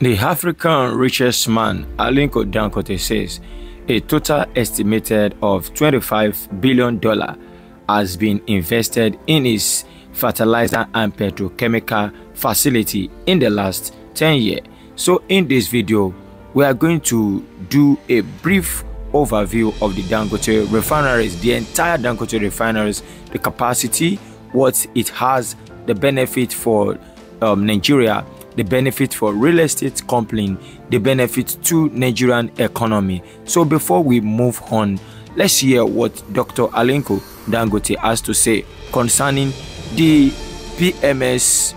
The African richest man, Aliko Dangote, says a total estimated of $25 billion has been invested in his fertilizer and petrochemical facility in the last 10 years. So in this video, we are going to do a brief overview of the Dangote refineries, the entire Dangote refineries, the capacity, what it has, the benefit for um, Nigeria, the benefit for real estate company, the benefit to Nigerian economy. So before we move on, let's hear what Dr. Aliko Dangote has to say concerning the PMS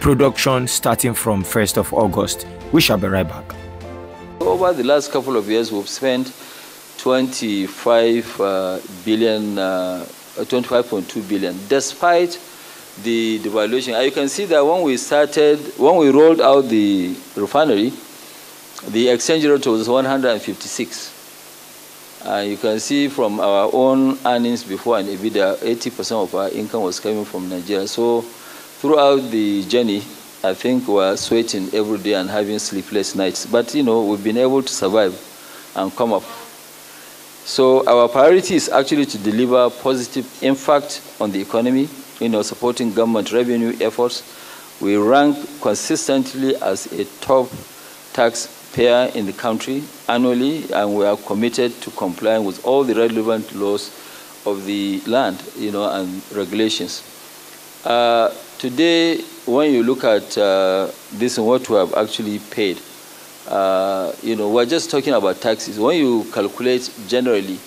production starting from 1st of August. We shall be right back. Over the last couple of years, we've spent 25 uh, billion, uh, 25.2 billion, despite the devaluation. You can see that when we started, when we rolled out the refinery, the exchange rate was 156. Uh, you can see from our own earnings before and EBITDA, 80% of our income was coming from Nigeria. So throughout the journey, I think we're sweating every day and having sleepless nights. But, you know, we've been able to survive and come up. So our priority is actually to deliver positive impact on the economy, you know, supporting government revenue efforts. We rank consistently as a top taxpayer in the country annually, and we are committed to complying with all the relevant laws of the land, you know, and regulations. Uh, today, when you look at uh, this and what we have actually paid, uh, you know, we're just talking about taxes. When you calculate generally,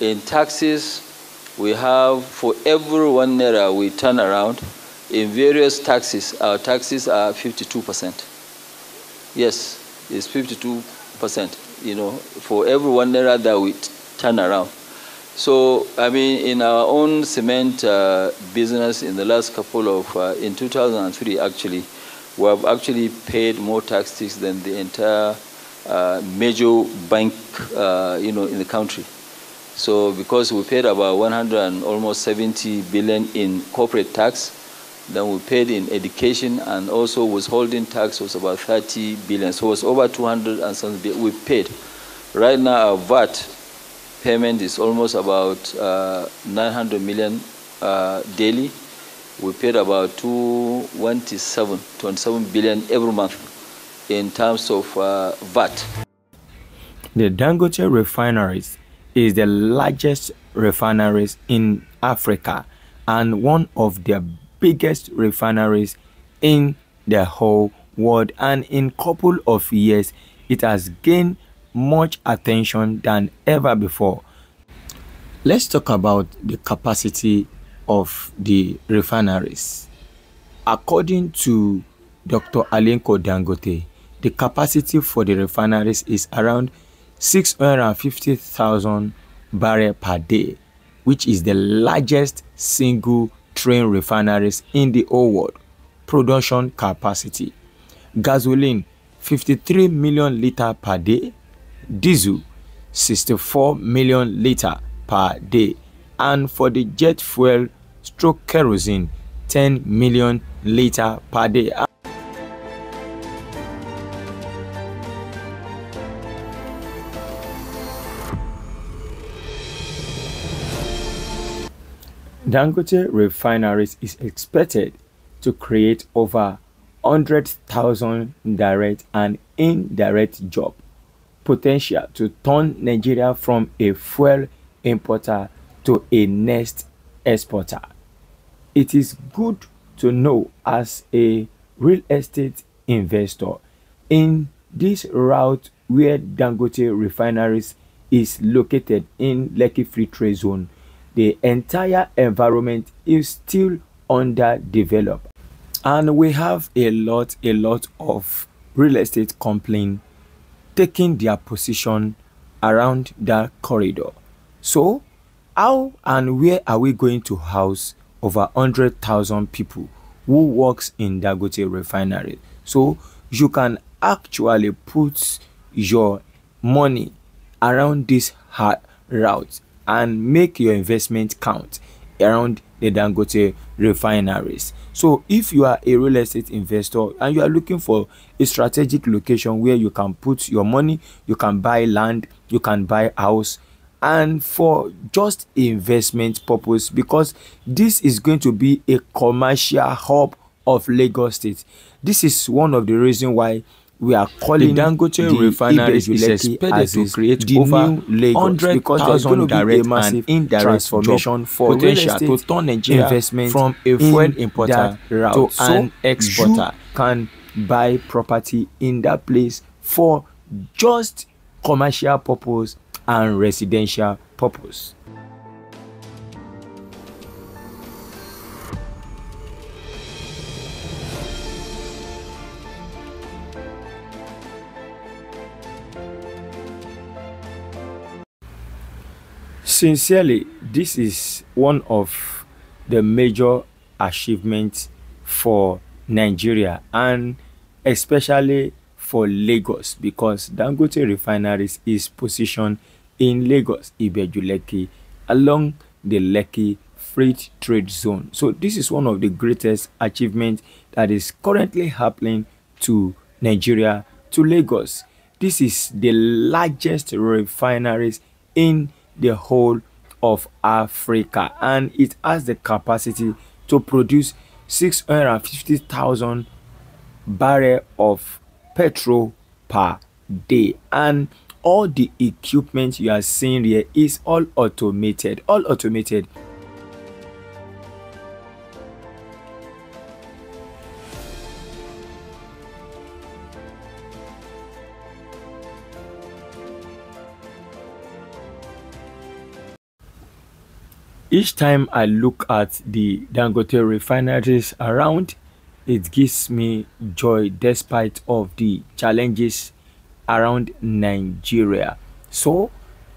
in taxes, we have for every one naira we turn around, in various taxes, our taxes are 52%. Yes, it's 52%, you know, for every one naira that we turn around. So, I mean, in our own cement uh, business in the last couple of, uh, in 2003 actually, we have actually paid more taxes than the entire uh, major bank, uh, you know, in the country. So because we paid about 100 and almost 70 billion in corporate tax, then we paid in education and also withholding tax was about 30 billion. So it was over 200 and something billion we paid. Right now our VAT payment is almost about uh, 900 million uh, daily. We paid about 227, 27 billion every month in terms of uh, VAT. The Dangote refineries is the largest refineries in Africa and one of the biggest refineries in the whole world and in couple of years it has gained much attention than ever before. Let's talk about the capacity of the refineries. According to Dr. Aliko Dangote, the capacity for the refineries is around 650,000 barrel per day, which is the largest single train refineries in the whole world. Production capacity. Gasoline 53 million liter per day, diesel 64 million liter per day, and for the jet fuel stroke kerosene 10 million liter per day. Dangote refineries is expected to create over 100,000 direct and indirect job potential to turn Nigeria from a fuel importer to a next exporter. It is good to know as a real estate investor in this route where Dangote refineries is located in Lekki Free Trade Zone. The entire environment is still underdeveloped and we have a lot a lot of real estate company taking their position around that corridor. So how and where are we going to house over 100,000 people who works in Dangote refinery so you can actually put your money around this route and make your investment count around the Dangote refineries. So if you are a real estate investor and you are looking for a strategic location where you can put your money, you can buy land, you can buy house and for just investment purpose because this is going to be a commercial hub of Lagos State. This is one of the reasons why we are calling the Dangote the refinery is expected to create over hundred thousand direct and indirect transformation for potential to turn Nigeria investment from a fuel importer route to so an exporter. You can buy property in that place for just commercial purpose and residential purpose. Sincerely, this is one of the major achievements for Nigeria and especially for Lagos because Dangote Refineries is positioned in Lagos, Ibeju along the Lekki Free Trade Zone. So this is one of the greatest achievements that is currently happening to Nigeria, to Lagos. This is the largest refineries in the whole of Africa and it has the capacity to produce 650,000 barrel of petrol per day and all the equipment you are seeing here is all automated all automated. Each time I look at the Dangote refineries around, it gives me joy despite of the challenges around Nigeria. So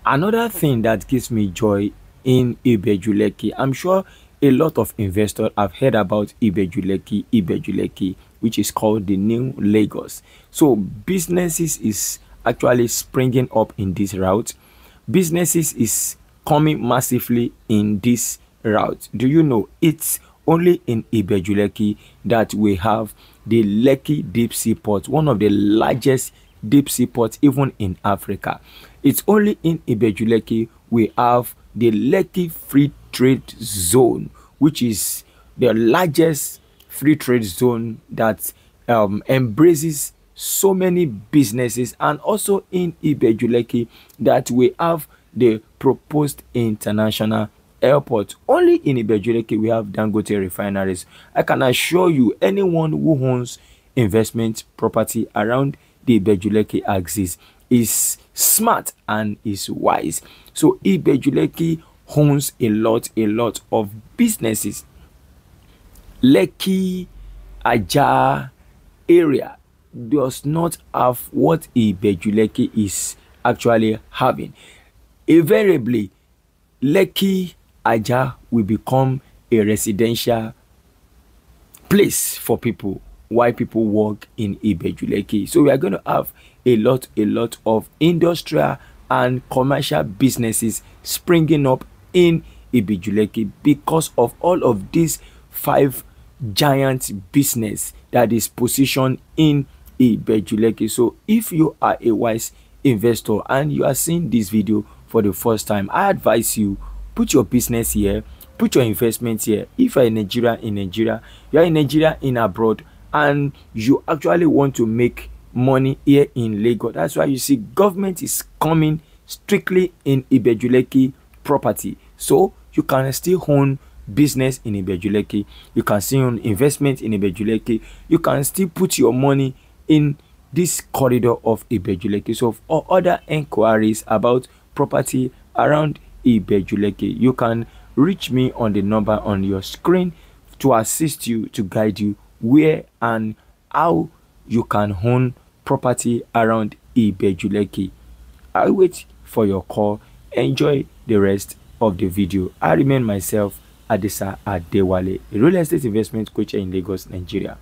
another thing that gives me joy in Ibeju-Lekki, I'm sure a lot of investors have heard about Ibeju-Lekki, Ibeju-Lekki, which is called the new Lagos. So businesses is actually springing up in this route. Businesses is coming massively in this route. Do you know it's only in Ibeju-Lekki that we have the Lekki deep sea port, one of the largest deep sea ports even in Africa. It's only in Ibejuleki we have the Lekki Free Trade Zone, which is the largest free trade zone that um, embraces so many businesses and also in Ibejuleki that we have the proposed international airport. Only in Ibejuleke we have Dangote refineries. I can assure you anyone who owns investment property around the Ibeju-Lekki axis is smart and is wise. So Ibeju-Lekki owns a lot, a lot of businesses. Lekki, Aja area does not have what Ibeju-Lekki is actually having invariably Lekki Aja will become a residential place for people why people work in Ibeju So we are going to have a lot, a lot of industrial and commercial businesses springing up in Ibeju because of all of these five giant business that is positioned in Ibeju So if you are a wise investor and you are seeing this video for the first time i advise you put your business here put your investment here. If you're in nigeria in nigeria you're in nigeria in abroad and you actually want to make money here in lagos. That's why you see government is coming strictly in ibejuleki property. So you can still own business in ibejuleki. You can still own investment in ibejuleki. You can still put your money in this corridor of ibejuleki. So for other inquiries about property around Ibejuleke. You can reach me on the number on your screen to assist you to guide you where and how you can own property around Ibeju-Lekki. I wait for your call. Enjoy the rest of the video. I remain myself Adisa Adewale, a real estate investment coach in Lagos, Nigeria.